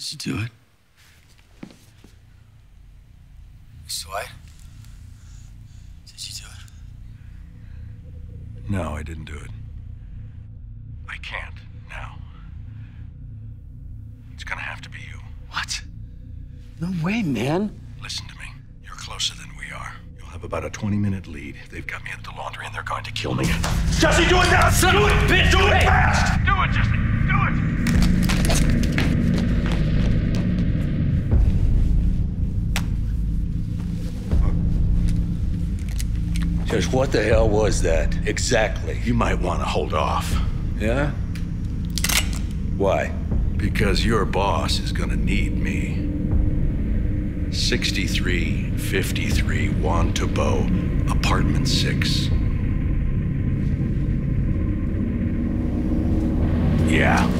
Did you do it? Swipe? Did you do it? No, I didn't do it. I can't now. It's gonna have to be you. What? No way, man. Listen to me. You're closer than we are. You'll have about a 20 minute lead. They've got me at the laundry and they're going to kill me. Jesse, do it now! Son do it! bitch! Do it Hey! fast! Just what the hell was that? Exactly. You might want to hold off. Yeah? Why? Because your boss is gonna need me. 6353 Juan Tabo, apartment 6. Yeah.